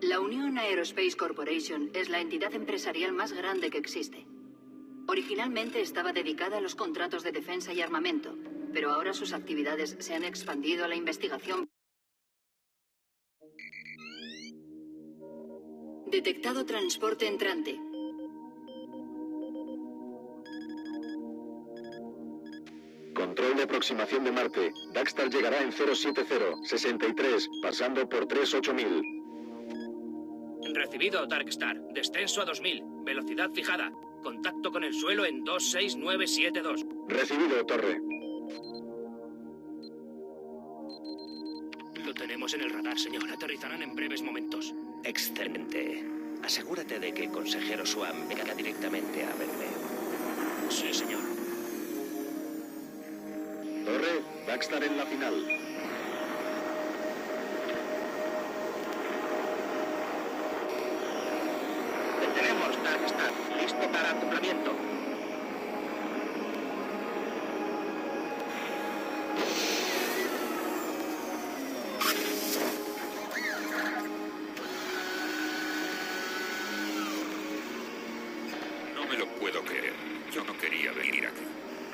La Union Aerospace Corporation es la entidad empresarial más grande que existe. Originalmente estaba dedicada a los contratos de defensa y armamento, pero ahora sus actividades se han expandido a la investigación. Detectado transporte entrante. Control de aproximación de Marte. Daxtar llegará en 070, 63, pasando por 38000. Recibido, Darkstar. Descenso a 2000. Velocidad fijada. Contacto con el suelo en 26972. Recibido, Torre. Lo tenemos en el radar, señor. Aterrizarán en breves momentos. Excelente. Asegúrate de que el consejero Swan venga directamente a verme. Sí, señor. Daxtar en la final. Te tenemos, Darkstar. Listo para acoplamiento. No me lo puedo creer. Yo no quería venir aquí.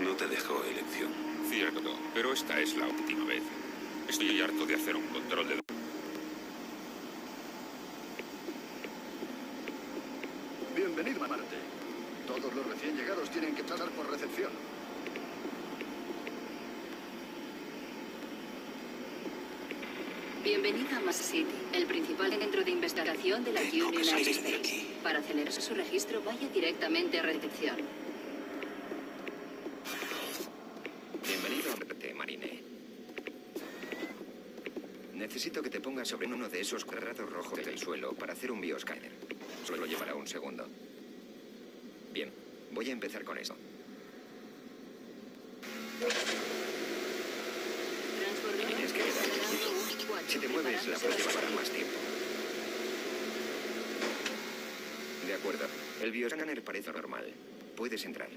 No te dejó elección. Cierto, pero esta es la última vez. Estoy harto de hacer un control de... Bienvenido a Marte. Todos los recién llegados tienen que pasar por recepción. Bienvenida a Mass City, el principal centro de investigación de la Aerospace. aquí. Para acelerar su registro, vaya directamente a recepción. Bienvenido a Marte, Marine. Sobre uno de esos cuadrados rojos del suelo para hacer un bioscanner. Solo llevará un segundo. Bien, voy a empezar con esto. Tienes que quedar. Si te mueves, la prueba llevará más tiempo. De acuerdo. El bioscanner parece normal. Puedes entrar.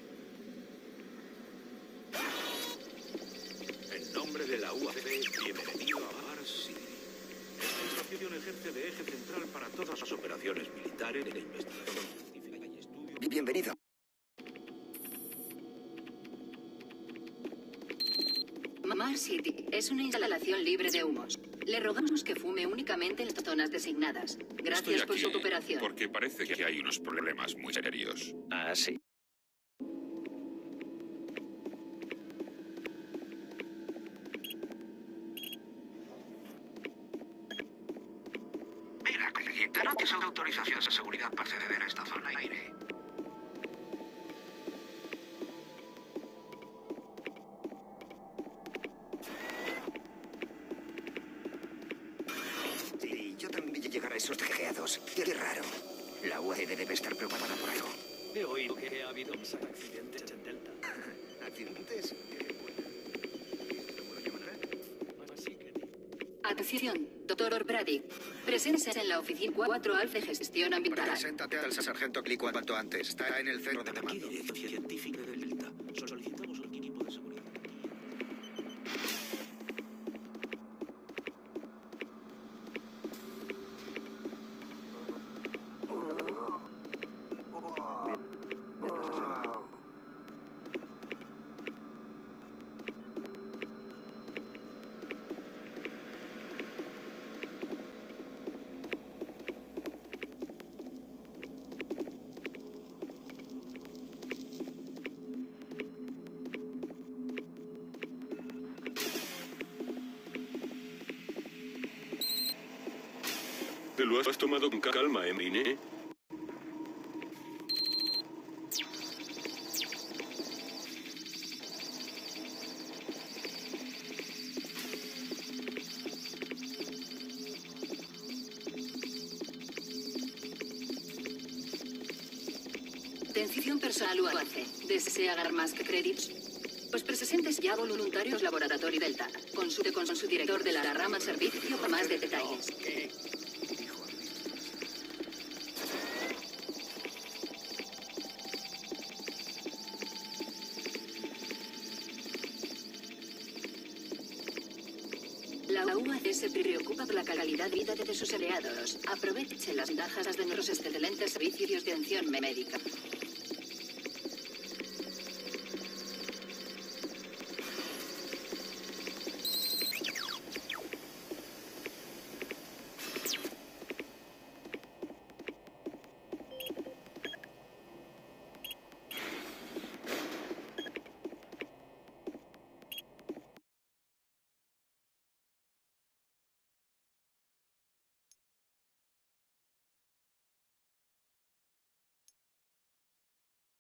Operaciones militares de investigación científica y estudio. Bienvenido. Mars City es una instalación libre de humos. Le rogamos que fume únicamente en las zonas designadas. Gracias Estoy por aquí su cooperación. porque parece que hay unos problemas muy serios. Ah, sí. No tienes autorización de seguridad para acceder a esta zona aire. Sí, yo también llegar a esos tejeados. Qué raro. La UAE debe estar preocupada por algo. He oído que ha habido más accidentes en Delta. ¿Accidentes? Así que... Atención, doctor Brady. Presencia en la oficina 4 Alfa de Gestión Ambiental. Preséntate al sargento Clico cuanto antes. Está en el centro de mando. dirección científica del Te lo has tomado con calma, Emine. Atención personal UAC. ¿Desea ganar más que créditos? Pues presentes ya voluntarios Laboratorio Delta. Consulte con su director de la rama servicio para más de detalles. Se preocupa por la calidad de vida de sus empleados. Aproveche las ventajas de nuestros excelentes servicios de atención médica.